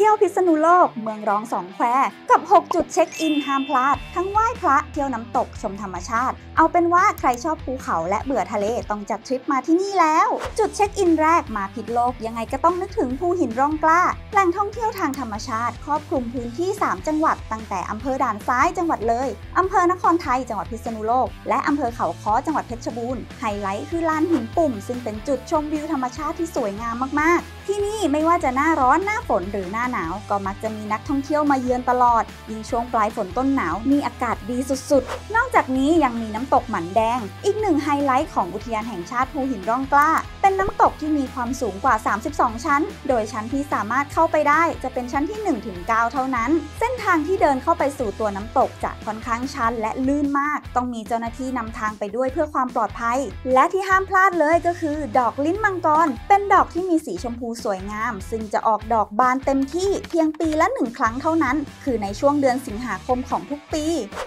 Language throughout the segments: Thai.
ที่ยวพิษณุโลก เมืองร้องสองแควกับ 6 จุดเช็คอินห้ามพลาด ทั้งไหว้พระเที่ยวน้ำตกชมธรรมชาติ เอาเป็นว่าใครชอบภูเขาและเบื่อทะเลต้องจัดทริปมาที่นี่แล้ว จุดเช็คอินแรกมาพิษโลกยังไงก็ต้องนึกถึงภูหินร่องกล้า แหล่งท่องเที่ยวทางธรรมชาติ ครอบคลุมพื้นที่ 3 จังหวัด ตั้งแต่อำเภอด่านซ้ายจังหวัดเลยอำเภอนครไทยจังหวัดพิษณุโลก และอำเภอเขาค้อจังหวัดเพชรบูรณ์ไฮไลท์คือลานหินปุ่ม ซึ่งเป็นจุดชมวิวธรรมชาติที่สวยงามมากๆ ที่นี่ไม่ว่าจะหน้าร้อนหน้าฝนหรือหน้าหนาวก็มักจะมีนักท่องเที่ยวมาเยือนตลอด ยิ่งช่วงปลายฝนต้นหนาวมีอากาศดีสุดๆ นอกจากนี้ยังมีน้ำตกหมันแดง อีกหนึ่งไฮไลท์ของอุทยานแห่งชาติภูหินร่องกล้า เป็นน้ำตกที่มีความสูงกว่า 32 ชั้น โดยชั้นที่สามารถเข้าไปได้จะเป็นชั้นที่ 1-9 เท่านั้น เส้นทางที่เดินเข้าไปสู่ตัวน้ำตกจะค่อนข้างชันและลื่นมาก ต้องมีเจ้าหน้าที่นำทางไปด้วยเพื่อความปลอดภัย และที่ห้ามพลาดเลยก็คือ ดอกลิ้นมังกร เป็นดอกที่มีสีชมพูสวยงาม ซึ่งจะออกดอกบานเต็มที่เพียงปีละหนึ่งครั้งเท่านั้น คือในช่วงเดือนสิงหาคมของทุกปี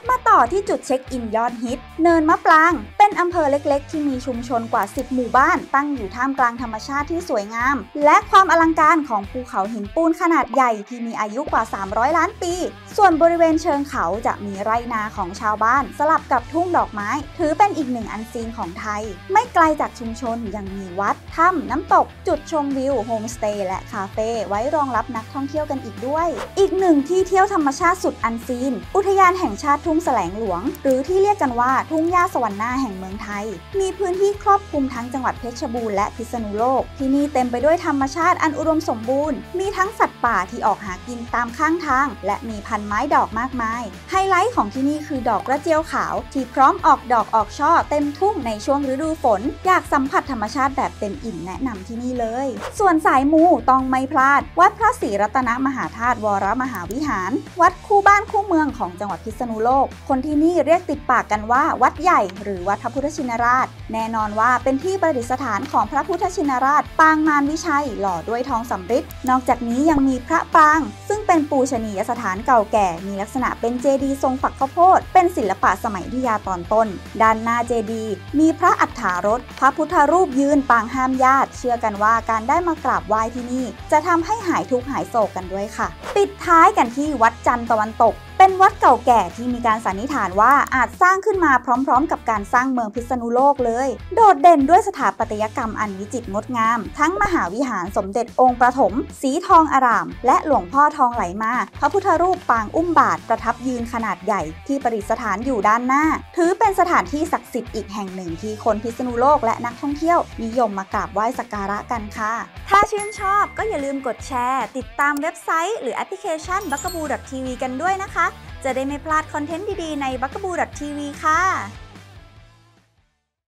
มาต่อที่จุดเช็คอินยอดฮิต เนินมะปรางเป็นอำเภอเล็กๆ ที่มีชุมชนกว่า 10 หมู่บ้าน ตั้งอยู่ท่ามกลางธรรมชาติที่สวยงาม และความอลังการของภูเขาหินปูนขนาดใหญ่ที่มีอายุกว่า 300 ล้านปี ส่วนบริเวณเชิงเขาจะมีไรนาของชาวบ้าน สลับกับทุ่งดอกไม้ ถือเป็นอีกหนึ่งอันซีนของไทย ไม่ไกลจากชุมชนยังมีวัด ถ้ำ น้ำตก จุดชมวิว โฮมสเตย์ และคาเฟ่ไว้รองรับนักท่องเที่ยวกันอีกด้วย อีกหนึ่งที่เที่ยวธรรมชาติสุดอันซีน อุทยานแห่งชาติทุ่งแสลงหลวง หรือที่เรียกกันว่าทุ่งหญ้าสวรรค์หน้าแห่งมืองไทย มีพื้นที่ครอบคลุมทั้งจังหวัดเพชรบูรณ์และพิษณุโลก ที่นี่เต็มไปด้วยธรรมชาติอันอุดมสมบูรณ์ มีทั้งสัตว์ป่าที่ออกหากินตามข้างทาง และมีพันไม้ดอกมากมาย ไฮไลท์ของที่นี่คือดอกกระเจียวขาว ที่พร้อมออกดอกออกช่อเต็มทุ่งในช่วงฤดูฝน อยากสัมผัสธรรมชาติแบบเต็มอิ่มแนะนำที่นี่เลย ส่วนสายมูต้องไม่พลาด วัดพระศรีรัตนมหาธาตุวรมหาวิหาร วัดคู่บ้านคู่เมืองของจังหวัดพิษณุโลก คนที่นี่เรียกติดปากกันว่าวัดใหญ่หรือวัดพระพุทธชินราช แน่นอนว่าเป็นที่ประดิษฐานของพระพุทธชินราช ปางมารวิชัยหล่อด้วยทองสำริดนอกจากนี้ยังมีพระปาง ซึ่งเป็นปูชนียสถานเก่าแก่ มีลักษณะเป็นเจดีย์ทรงฝักข้าวโพด เป็นศิลปะสมัยยุธยาตอนต้น ด้านหน้าเจดีย์มีพระอัฏฐารถ พระพุทธรูปยืนปางห้ามญาติ เชื่อกันว่าการได้มากราบไหว้ที่นี่ จะทำให้หายทุกข์หายโศกกันด้วยค่ะ ปิดท้ายกันที่วัดจันทร์ตะวันตกเป็นวัดเก่าแก่ที่มีการสันนิษฐานว่าอาจสร้างขึ้นมาพร้อมๆ กับการสร้างเมืองพิษณุโลกเลย โดดเด่นด้วยสถาปัตยกรรมอันวิจิตรงดงาม ทั้งมหาวิหารสมเด็จองค์ประถม สีทองอาราม และหลวงพ่อทองไหลมา พระพุทธรูปปางอุ้มบาทประทับยืนขนาดใหญ่ที่ประดิษฐานอยู่ด้านหน้า ถือเป็นสถานที่ศักดิ์สิทธิ์อีกแห่งหนึ่งที่คนพิษณุโลกและนักท่องเที่ยว นิยมมากราบไหว้สักการะกันค่ะ ถ้าชื่นชอบก็อย่าลืมกดแชร์ ติดตามเว็บไซต์ หรือแอปพลิเคชันบั b u g a b o o TV กันด้วยนะคะ จะได้ไม่พลาดคอนเทนต์ดีๆใน b u g a b o o TV ค่ะ